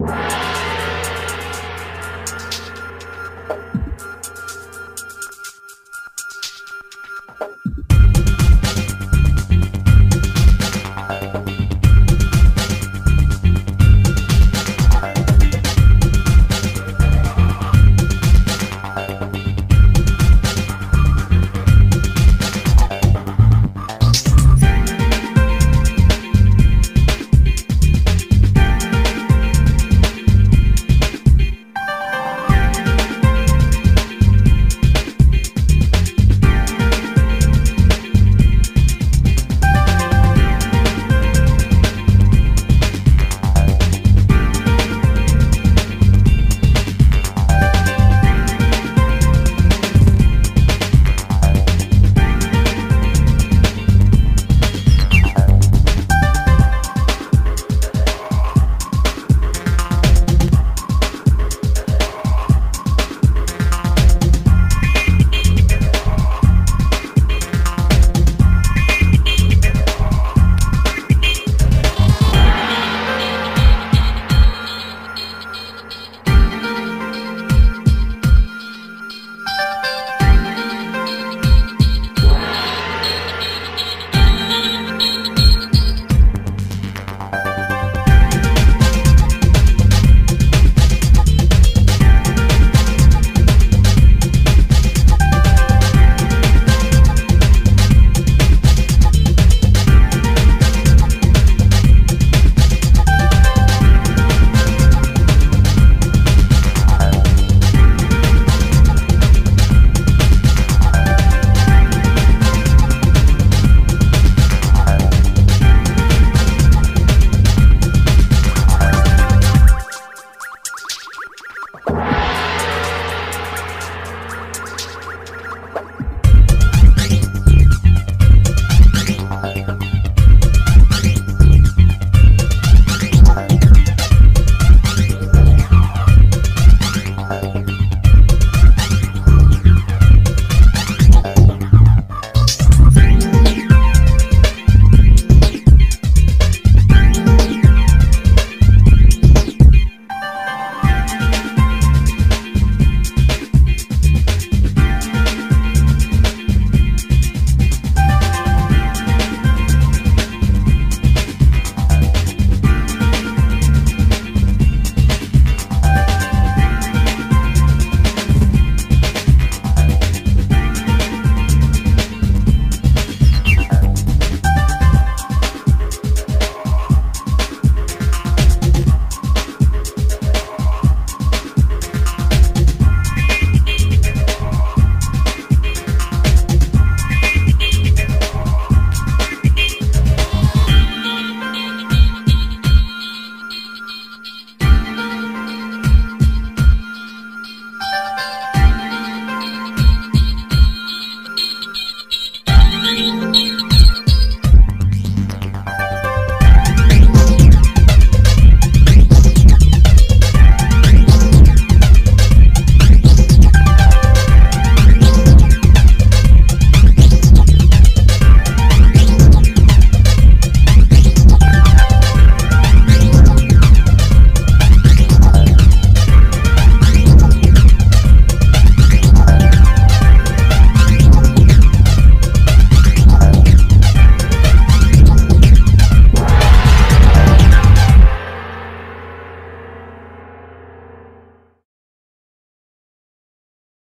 you